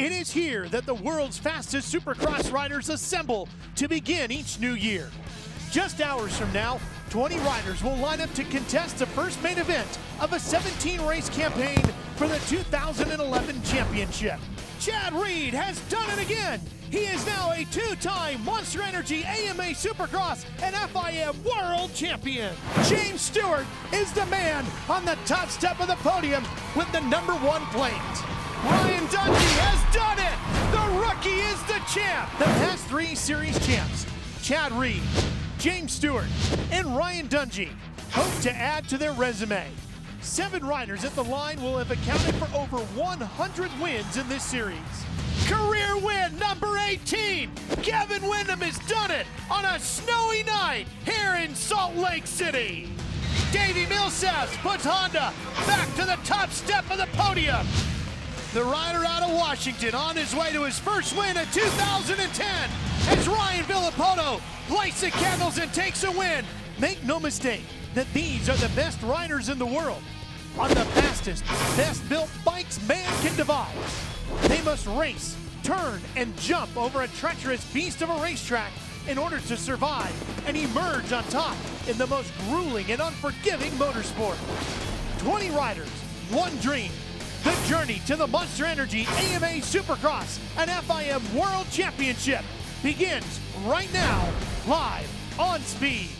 It is here that the world's fastest supercross riders assemble to begin each new year. Just hours from now, 20 riders will line up to contest the first main event of a 17 race campaign for the 2011 championship. Chad Reed has done it again. He is now a two-time Monster Energy AMA Supercross and FIM World Champion. James Stewart is the man on the top step of the podium with the number one plate. Ryan Dungey has done it! The rookie is the champ! The past three series champs, Chad Reed, James Stewart, and Ryan Dungey, hope to add to their resume. Seven riders at the line will have accounted for over 100 wins in this series. Career win number 18. Kevin Windham has done it on a snowy night here in Salt Lake City. Davey Millsaps puts Honda back to the top step of the podium. The rider out of Washington on his way to his first win in 2010 as Ryan Villopoto lights the candles and takes a win. Make no mistake that these are the best riders in the world on the fastest, best built bikes man can devise. They must race, turn, and jump over a treacherous beast of a racetrack in order to survive and emerge on top in the most grueling and unforgiving motorsport. 20 riders, one dream. The journey to the Monster Energy AMA Supercross and FIM World Championship begins right now, live on Speed.